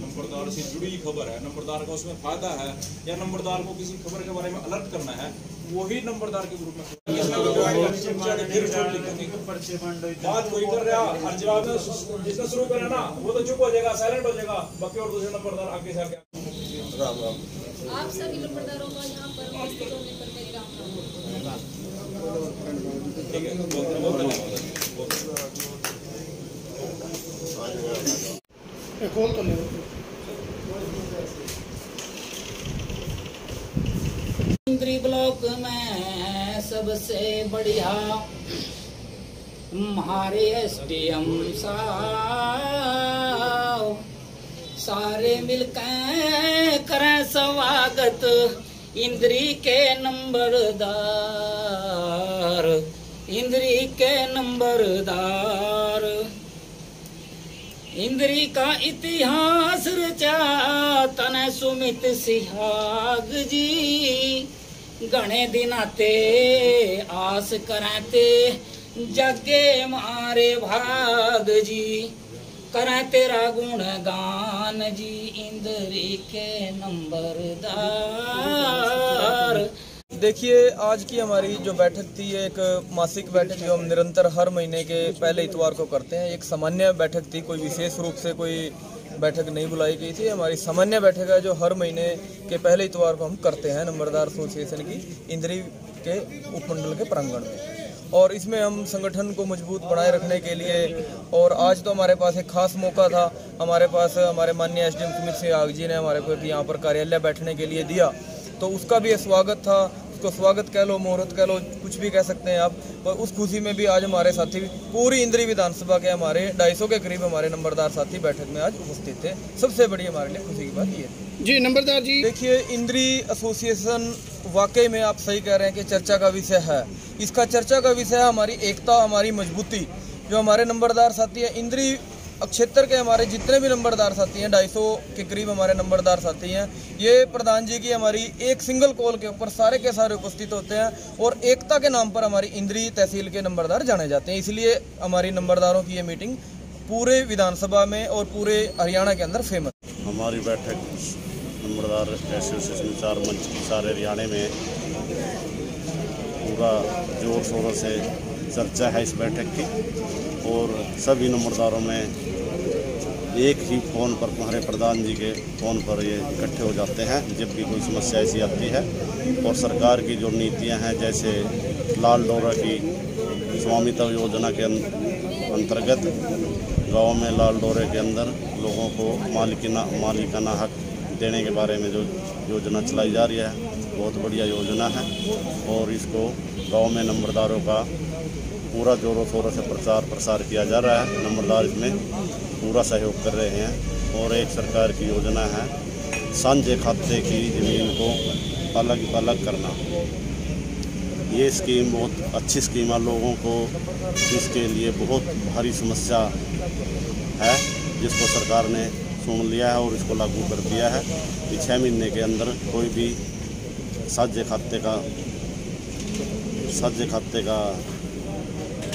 नंबरदार से जुड़ी खबर है नंबरदार का उसमें फ़ायदा है या नंबरदार को किसी खबर के बारे में अलर्ट करना है वही नंबरदार के ग्रुप में लिखेंगे। बात कोई कर रहा और जवाब में जिसने शुरू करा ना वो तो चुप हो जाएगा साइलेंट हो जाएगा बाकी और दूसरे नंबरदार आगे से आगे राम राम आप सभी नंबरदारों का यहाँ पर उपस्थित होने पर मेरी राम राम ठीक है बहुत बहुत धन्यवाद बहुत खोल तो ले। ब्लॉक में सबसे बढ़िया, हमारे एस डी एम सारे मिलकर करें स्वागत, इंद्री के नंबरदार, इंद्री के नंबरदार। इंद्री का इतिहास रचा तन सुमित सिहाग जी। गणे दिनाते, आस कराते, जगे मारे भाग जी। करें तेरा गुण गान जी इंद्री के नंबरदार देखिए, आज की हमारी जो बैठक थी, एक मासिक बैठक जो हम निरंतर हर महीने के पहले इतवार को करते हैं, एक सामान्य बैठक थी, कोई विशेष रूप से कोई बैठक नहीं बुलाई गई थी। हमारी सामान्य बैठक है जो हर महीने के पहले इतवार को हम करते हैं, नंबरदार एसोसिएशन की, इंद्री के उपमंडल के प्रांगण में। और इसमें हम संगठन को मज़बूत बनाए रखने के लिए, और आज तो हमारे पास एक खास मौका था। हमारे पास, हमारे माननीय S D M Sumit Singh आग जी ने हमारे को यहाँ पर कार्यालय बैठने के लिए दिया तो उसका भी स्वागत था। उसको स्वागत कह लो मुहूर्त कह लो कुछ भी कह सकते हैं आप। और उस खुशी में भी आज हमारे साथी पूरी इंद्री विधानसभा के हमारे ढाई के करीब हमारे नंबरदार साथी बैठक में आज उपस्थित थे। सबसे बड़ी हमारे लिए खुशी की बात ये जी नंबरदार जी। देखिए इंद्री एसोसिएशन वाकई में आप सही कह रहे हैं कि चर्चा का विषय है। इसका चर्चा का विषय है हमारी एकता हमारी मजबूती। जो हमारे नंबरदार साथी है इंद्री क्षेत्र के हमारे जितने भी नंबरदार साथी हैं, ढाई के करीब हमारे नंबरदार साथी हैं, ये प्रधान जी की हमारी एक सिंगल कॉल के ऊपर सारे के सारे उपस्थित होते हैं और एकता के नाम पर हमारी इंद्री तहसील के नंबरदार जाने जाते हैं। इसलिए हमारी नंबरदारों की ये मीटिंग पूरे विधानसभा में और पूरे हरियाणा के अंदर फ़ेमस हमारी बैठक नंबरदार एसोसिएशन चार मंच की, सारे हरियाणा में पूरा ज़ोर शोरों से चर्चा है इस बैठक की। और सभी नंबरदारों में एक ही फ़ोन पर हमारे प्रधान जी के फ़ोन पर ये इकट्ठे हो जाते हैं, जब भी कोई समस्या ऐसी आती है। और सरकार की जो नीतियाँ हैं, जैसे लाल डोरा की स्वामित्व योजना के अं- अंतर्गत गाँव में लाल डोरे के अंदर लोगों को मालिकाना मालिकाना हक देने के बारे में जो योजना चलाई जा रही है, बहुत बढ़िया योजना है। और इसको गाँव में नंबरदारों का पूरा जोरों शोरों से प्रचार प्रसार किया जा रहा है। नंबरदार इसमें पूरा सहयोग कर रहे हैं और एक सरकार की योजना है, सांझे खाते की ज़मीन को अलग अलग करना। ये स्कीम बहुत अच्छी स्कीम है। लोगों को इसके लिए बहुत भारी समस्या है, जिसको सरकार ने सुन लिया है और इसको लागू कर दिया है। कि छः महीने के अंदर कोई भी साझे खाते का, साझे खाते का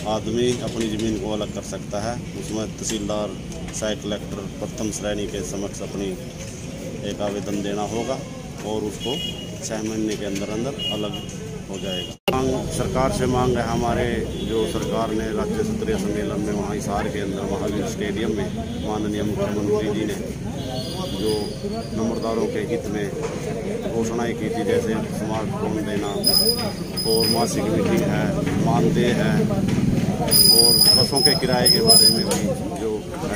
आदमी अपनी ज़मीन को अलग कर सकता है। उसमें तहसीलदार, सहायक कलेक्टर, प्रथम श्रेणी के समक्ष अपनी एक आवेदन देना होगा और उसको छः महीने के अंदर अंदर अलग हो जाएगा। मांग, सरकार से मांग है हमारे, जो सरकार ने राज्य स्तरीय सम्मेलन में वहाँ हिसार के अंदर, महावीर स्टेडियम में माननीय मुख्यमंत्री जी ने जो नंबरदारों के हित में घोषणाएँ की थी, जैसे स्मार्टफ़ोन देना और मासिक मीटिंग है, मानदेय है और बसों के किराए के बारे में भी जो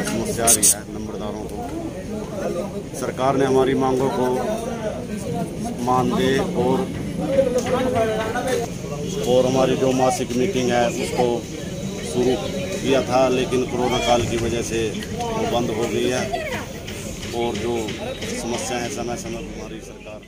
समस्या आ रही है नंबरदारों को, सरकार ने हमारी मांगों को मानदेय और और हमारी जो मासिक मीटिंग है उसको शुरू किया था, लेकिन कोरोना काल की वजह से वो बंद हो गई है। और जो समस्या है समय समय पर हमारी सरकार